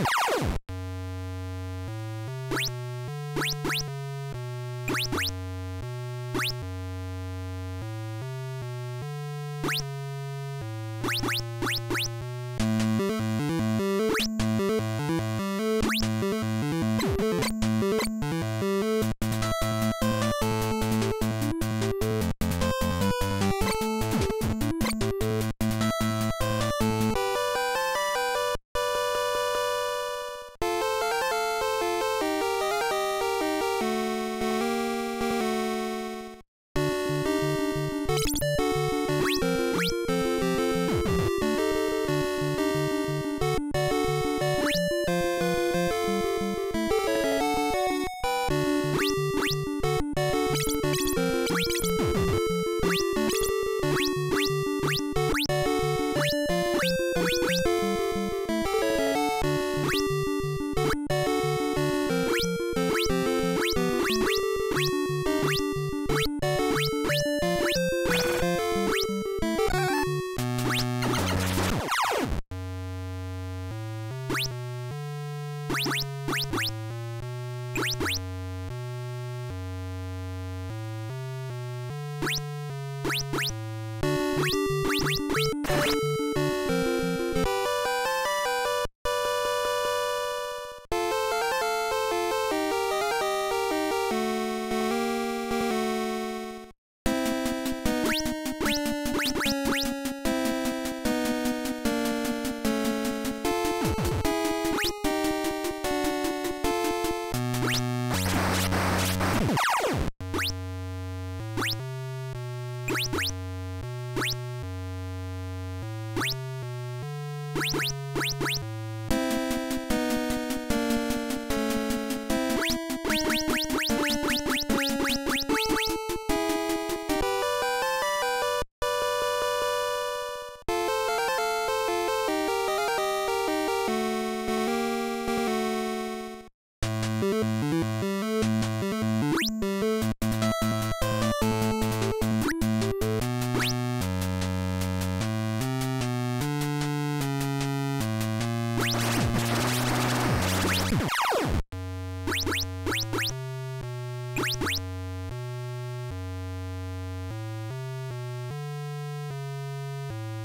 you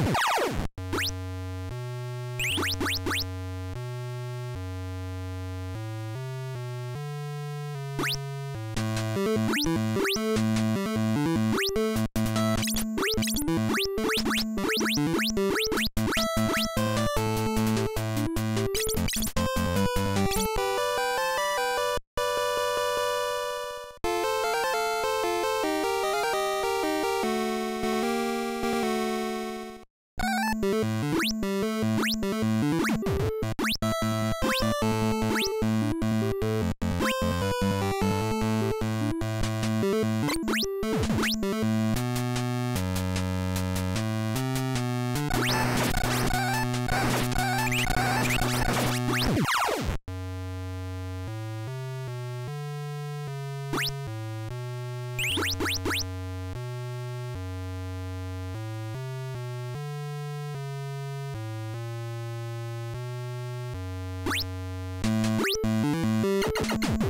Bye. you you